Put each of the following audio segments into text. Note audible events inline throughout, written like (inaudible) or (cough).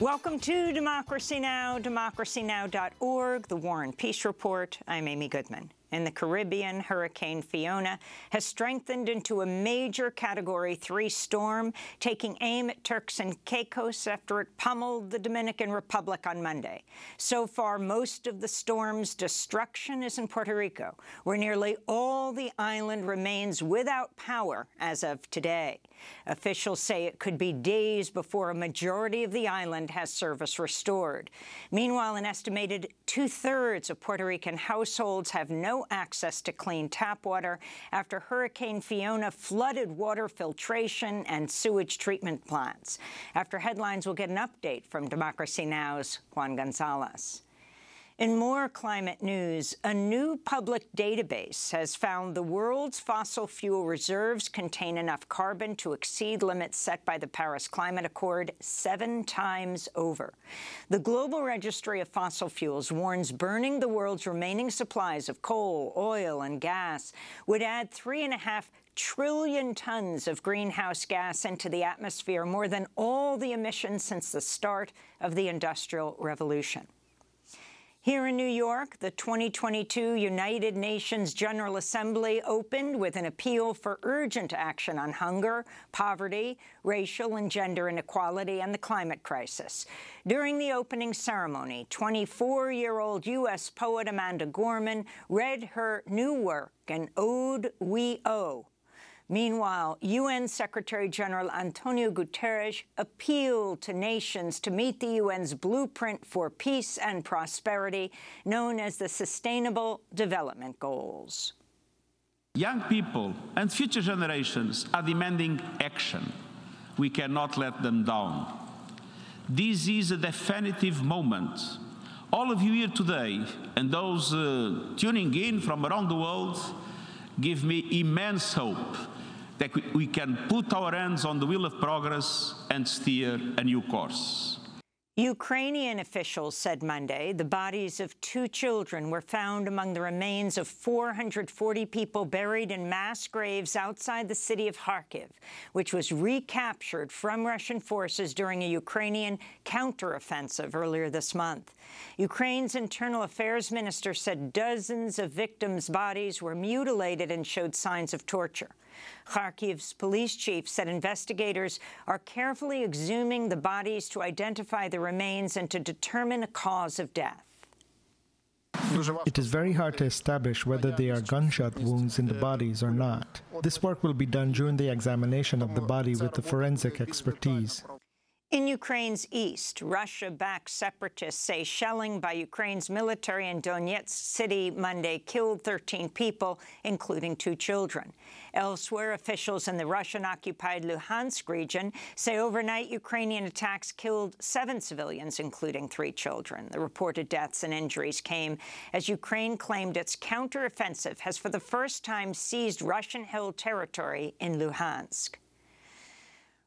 Welcome to Democracy Now!, democracynow.org, the War and Peace Report. I'm Amy Goodman in the Caribbean, Hurricane Fiona has strengthened into a major Category 3 storm, taking aim at Turks and Caicos after it pummeled the Dominican Republic on Monday. So far, most of the storm's destruction is in Puerto Rico, where nearly all the island remains without power as of today. Officials say it could be days before a majority of the island has service restored. Meanwhile, an estimated two-thirds of Puerto Rican households have no access to clean tap water after Hurricane Fiona flooded water filtration and sewage treatment plants. After headlines, we'll get an update from Democracy Now!'s Juan Gonzalez. In more climate news, a new public database has found the world's fossil fuel reserves contain enough carbon to exceed limits set by the Paris Climate Accord seven times over. The Global Registry of Fossil Fuels warns burning the world's remaining supplies of coal, oil and gas would add three and a half trillion tons of greenhouse gas into the atmosphere, more than all the emissions since the start of the Industrial Revolution. Here in New York, the 2022 United Nations General Assembly opened with an appeal for urgent action on hunger, poverty, racial and gender inequality, and the climate crisis. During the opening ceremony, 24-year-old U.S. poet Amanda Gorman read her new work, An Ode We Owe, Meanwhile, UN Secretary-General Antonio Guterres appealed to nations to meet the UN's blueprint for peace and prosperity, known as the Sustainable Development Goals. Young people and future generations are demanding action. We cannot let them down. This is a definitive moment. All of you here today and those uh, tuning in from around the world give me immense hope that we can put our hands on the wheel of progress and steer a new course. Ukrainian officials said Monday the bodies of two children were found among the remains of 440 people buried in mass graves outside the city of Kharkiv, which was recaptured from Russian forces during a Ukrainian counteroffensive earlier this month. Ukraine's internal affairs minister said dozens of victims' bodies were mutilated and showed signs of torture. Kharkiv's police chief said investigators are carefully exhuming the bodies to identify the remains and to determine a cause of death. It is very hard to establish whether they are gunshot wounds in the bodies or not. This work will be done during the examination of the body with the forensic expertise. In Ukraine's east, Russia-backed separatists say shelling by Ukraine's military in Donetsk city Monday killed 13 people, including two children. Elsewhere, officials in the Russian-occupied Luhansk region say overnight Ukrainian attacks killed seven civilians, including three children. The reported deaths and injuries came as Ukraine claimed its counteroffensive has for the first time seized Russian-held territory in Luhansk.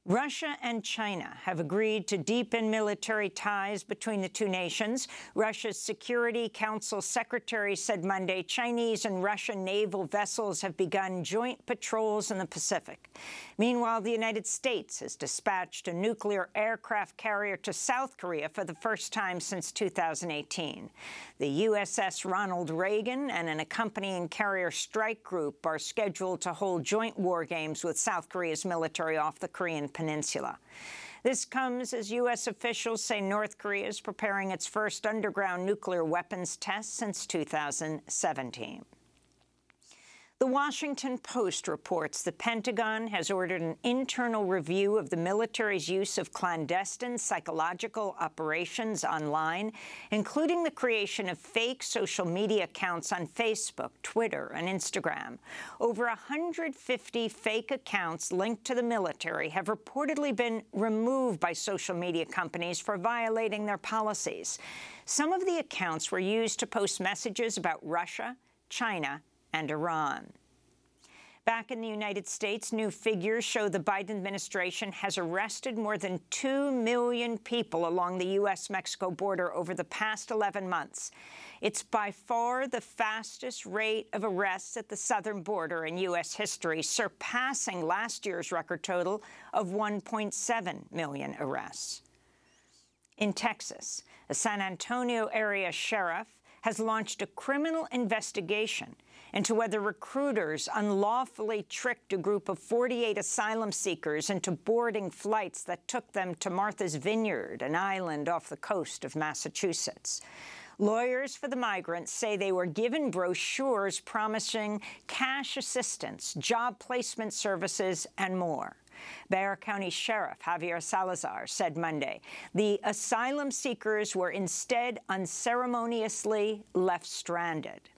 Russia and China have agreed to deepen military ties between the two nations. Russia's Security Council secretary said Monday Chinese and Russian naval vessels have begun joint patrols in the Pacific. Meanwhile, the United States has dispatched a nuclear aircraft carrier to South Korea for the first time since 2018. The USS Ronald Reagan and an accompanying carrier strike group are scheduled to hold joint war games with South Korea's military off the Korean Peninsula. This comes as U.S. officials say North Korea is preparing its first underground nuclear weapons test since 2017. The Washington Post reports the Pentagon has ordered an internal review of the military's use of clandestine psychological operations online, including the creation of fake social media accounts on Facebook, Twitter, and Instagram. Over 150 fake accounts linked to the military have reportedly been removed by social media companies for violating their policies. Some of the accounts were used to post messages about Russia, China, and Iran. Back in the United States, new figures show the Biden administration has arrested more than 2 million people along the U.S.-Mexico border over the past 11 months. It's by far the fastest rate of arrests at the southern border in U.S. history, surpassing last year's record total of 1.7 million arrests. In Texas, a San Antonio area sheriff has launched a criminal investigation into whether recruiters unlawfully tricked a group of 48 asylum seekers into boarding flights that took them to Martha's Vineyard, an island off the coast of Massachusetts. Lawyers for the migrants say they were given brochures promising cash assistance, job placement services, and more. Bexar County Sheriff Javier Salazar said Monday the asylum seekers were instead unceremoniously left stranded.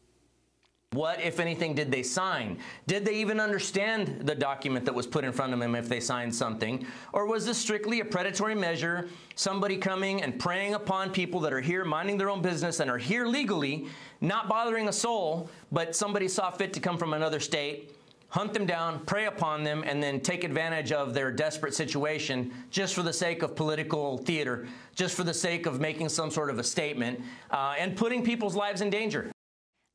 What, if anything, did they sign? Did they even understand the document that was put in front of them if they signed something? Or was this strictly a predatory measure, somebody coming and preying upon people that are here minding their own business and are here legally, not bothering a soul, but somebody saw fit to come from another state, hunt them down, prey upon them, and then take advantage of their desperate situation just for the sake of political theater, just for the sake of making some sort of a statement, uh, and putting people's lives in danger?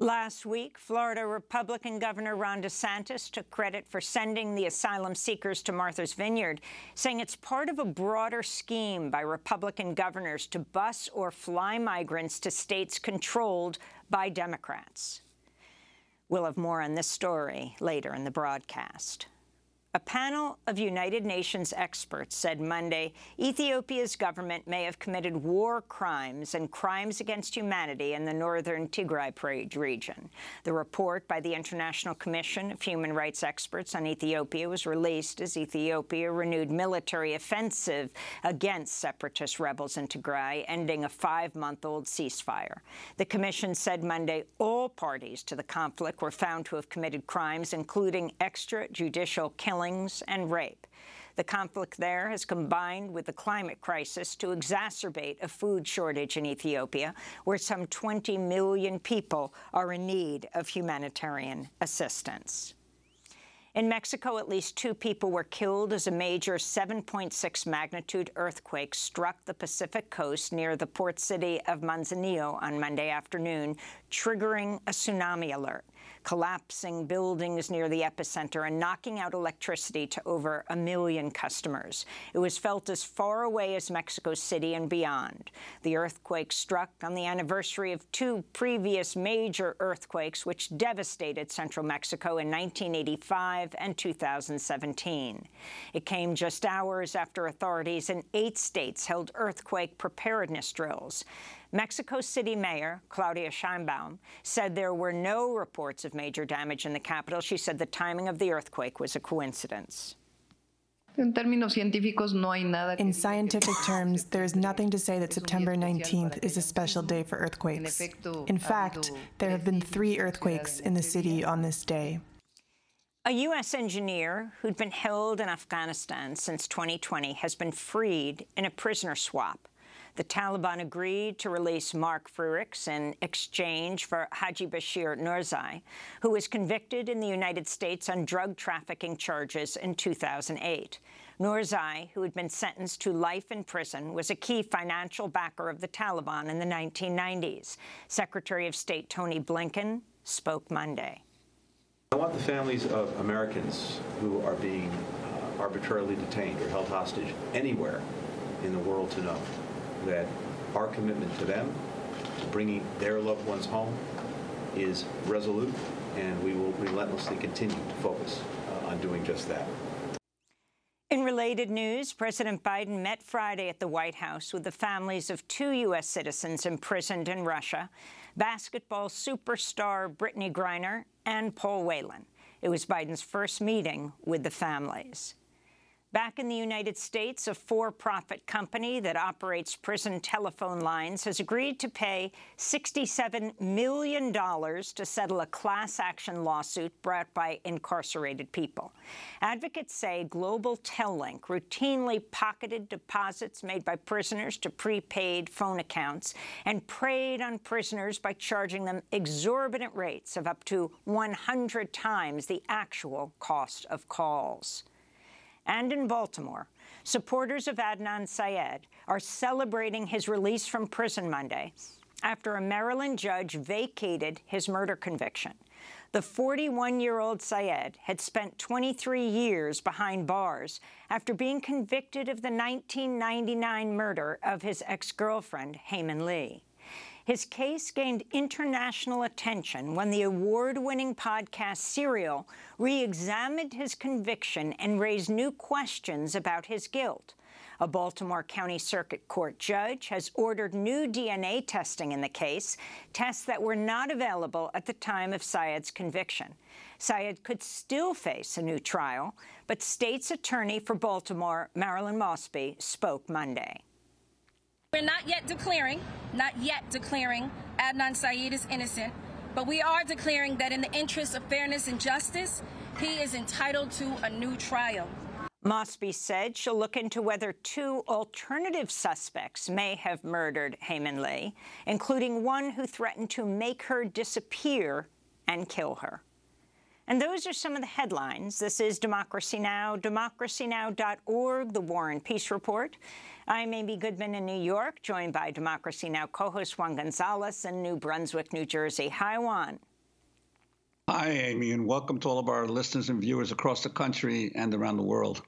Last week, Florida Republican Governor Ron DeSantis took credit for sending the asylum seekers to Martha's Vineyard, saying it's part of a broader scheme by Republican governors to bus or fly migrants to states controlled by Democrats. We'll have more on this story later in the broadcast. A panel of United Nations experts said Monday Ethiopia's government may have committed war crimes and crimes against humanity in the northern Tigray region. The report by the International Commission of Human Rights Experts on Ethiopia was released as Ethiopia renewed military offensive against separatist rebels in Tigray, ending a five-month-old ceasefire. The commission said Monday all parties to the conflict were found to have committed crimes, including extrajudicial killing killings and rape. The conflict there has combined with the climate crisis to exacerbate a food shortage in Ethiopia, where some 20 million people are in need of humanitarian assistance. In Mexico, at least two people were killed as a major 7.6 magnitude earthquake struck the Pacific coast near the port city of Manzanillo on Monday afternoon, triggering a tsunami alert collapsing buildings near the epicenter and knocking out electricity to over a million customers. It was felt as far away as Mexico City and beyond. The earthquake struck on the anniversary of two previous major earthquakes which devastated central Mexico in 1985 and 2017. It came just hours after authorities in eight states held earthquake preparedness drills. Mexico City Mayor Claudia Sheinbaum said there were no reports of major damage in the capital. She said the timing of the earthquake was a coincidence. In scientific (laughs) terms, there is nothing to say that September 19th is a special day for earthquakes. In fact, there have been three earthquakes in the city on this day. A U.S. engineer who'd been held in Afghanistan since 2020 has been freed in a prisoner swap. The Taliban agreed to release Mark Frerichs in exchange for Haji Bashir Nurzai, who was convicted in the United States on drug trafficking charges in 2008. Nurzai, who had been sentenced to life in prison, was a key financial backer of the Taliban in the 1990s. Secretary of State Tony Blinken spoke Monday. I want the families of Americans who are being uh, arbitrarily detained or held hostage anywhere in the world to know that our commitment to them, to bringing their loved ones home, is resolute, and we will relentlessly continue to focus uh, on doing just that. In related news, President Biden met Friday at the White House with the families of two U.S. citizens imprisoned in Russia, basketball superstar Brittney Griner and Paul Whelan. It was Biden's first meeting with the families. Back in the United States, a for-profit company that operates prison telephone lines has agreed to pay $67 million to settle a class action lawsuit brought by incarcerated people. Advocates say Global Tel-Link routinely pocketed deposits made by prisoners to prepaid phone accounts and preyed on prisoners by charging them exorbitant rates of up to 100 times the actual cost of calls and in Baltimore, supporters of Adnan Syed are celebrating his release from prison Monday after a Maryland judge vacated his murder conviction. The 41-year-old Syed had spent 23 years behind bars after being convicted of the 1999 murder of his ex-girlfriend, Hae Min Lee. His case gained international attention when the award-winning podcast Serial re-examined his conviction and raised new questions about his guilt. A Baltimore County Circuit Court judge has ordered new DNA testing in the case, tests that were not available at the time of Syed's conviction. Syed could still face a new trial, but state's attorney for Baltimore, Marilyn Mosby, spoke Monday. We're not yet declaring, not yet declaring Adnan Syed is innocent, but we are declaring that in the interest of fairness and justice, he is entitled to a new trial. Mosby said she'll look into whether two alternative suspects may have murdered Hae Min Lee, including one who threatened to make her disappear and kill her. And those are some of the headlines. This is Democracy Now!, democracynow.org, The War and Peace Report. I'm Amy Goodman in New York, joined by Democracy Now! co-host Juan Gonzalez in New Brunswick, New Jersey. Hi, Juan. Hi, Amy, and welcome to all of our listeners and viewers across the country and around the world.